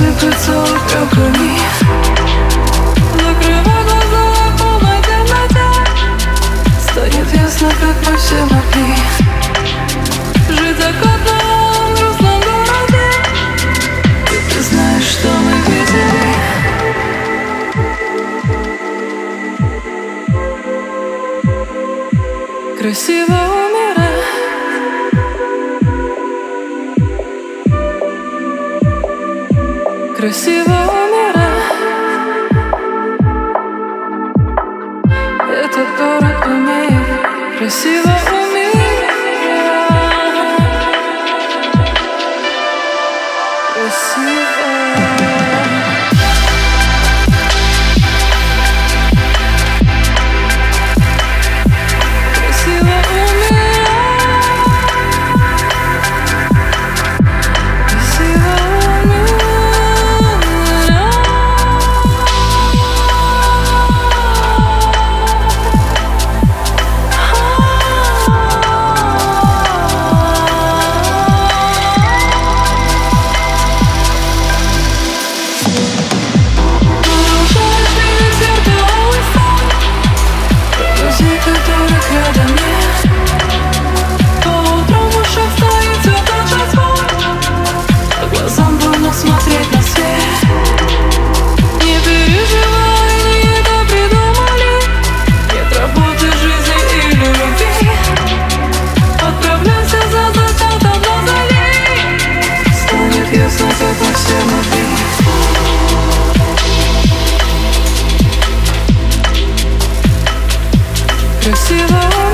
сыплется упреками Закрывай глаза, полная темнота Станет ясно, как мы все могли. Жить за кодом ты знаешь, что мы видели. Красивая Красиво you